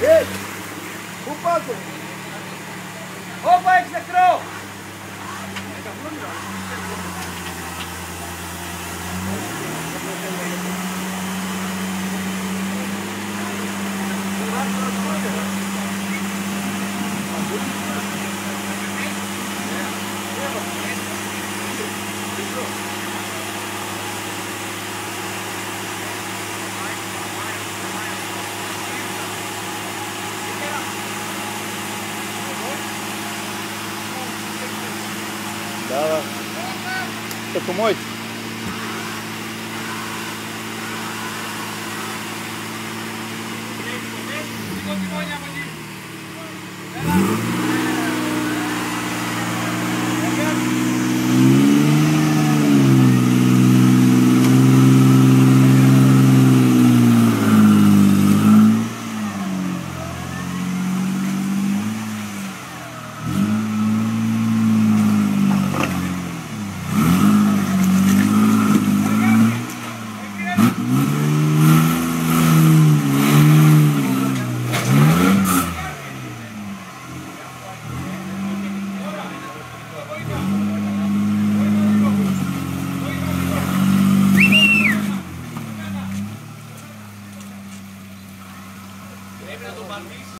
Ei, o pato. Opa, Execrão! É, tá Да. Только мой. Сегодня Πρέπει να.